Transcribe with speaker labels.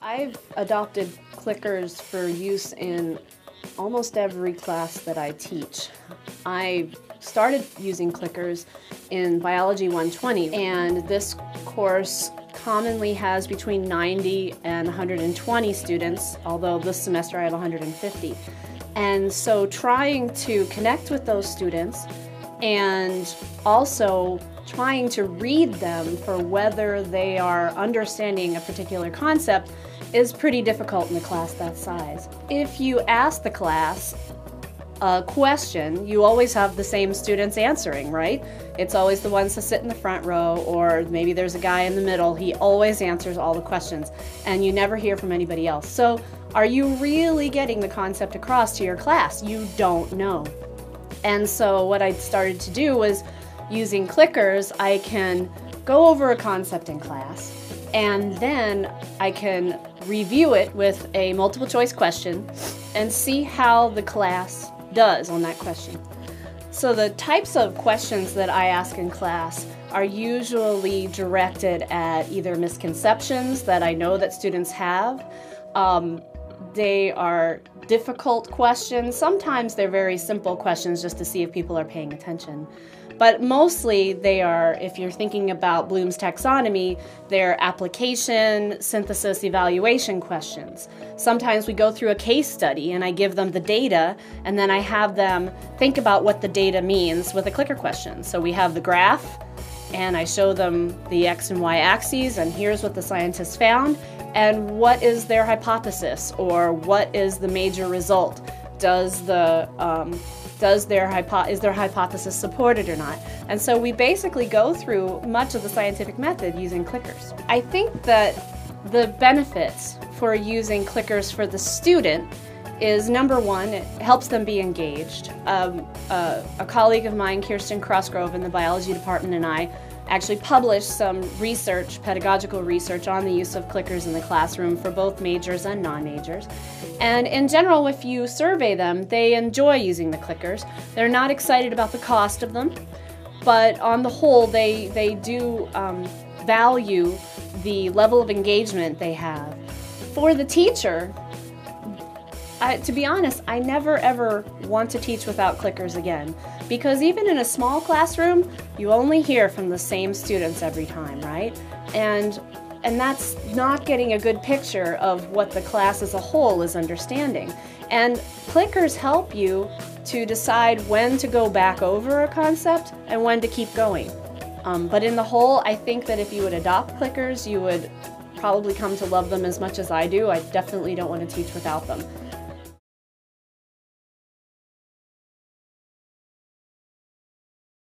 Speaker 1: I've adopted clickers for use in almost every class that I teach. I started using clickers in Biology 120, and this course commonly has between 90 and 120 students, although this semester I have 150. And so trying to connect with those students and also trying to read them for whether they are understanding a particular concept is pretty difficult in a class that size. If you ask the class a question, you always have the same students answering, right? It's always the ones that sit in the front row, or maybe there's a guy in the middle. He always answers all the questions, and you never hear from anybody else. So, are you really getting the concept across to your class? You don't know. And so, what I started to do was using clickers, I can go over a concept in class and then I can review it with a multiple choice question and see how the class does on that question. So the types of questions that I ask in class are usually directed at either misconceptions that I know that students have. Um, they are difficult questions. Sometimes they're very simple questions just to see if people are paying attention. But mostly they are, if you're thinking about Bloom's taxonomy, they're application, synthesis, evaluation questions. Sometimes we go through a case study and I give them the data and then I have them think about what the data means with a clicker question. So we have the graph and I show them the x and y axes and here's what the scientists found and what is their hypothesis or what is the major result. Does the um, does their hypo- is their hypothesis supported or not? And so we basically go through much of the scientific method using clickers. I think that the benefits for using clickers for the student is number one, it helps them be engaged. Um, uh, a colleague of mine, Kirsten Crossgrove, in the biology department, and I actually published some research, pedagogical research, on the use of clickers in the classroom for both majors and non majors. And in general, if you survey them, they enjoy using the clickers. They're not excited about the cost of them, but on the whole, they, they do um, value the level of engagement they have. For the teacher, I, to be honest, I never ever want to teach without clickers again because even in a small classroom, you only hear from the same students every time, right? And and that's not getting a good picture of what the class as a whole is understanding. And clickers help you to decide when to go back over a concept and when to keep going. Um, but in the whole, I think that if you would adopt clickers, you would probably come to love them as much as I do. I definitely don't want to teach without them.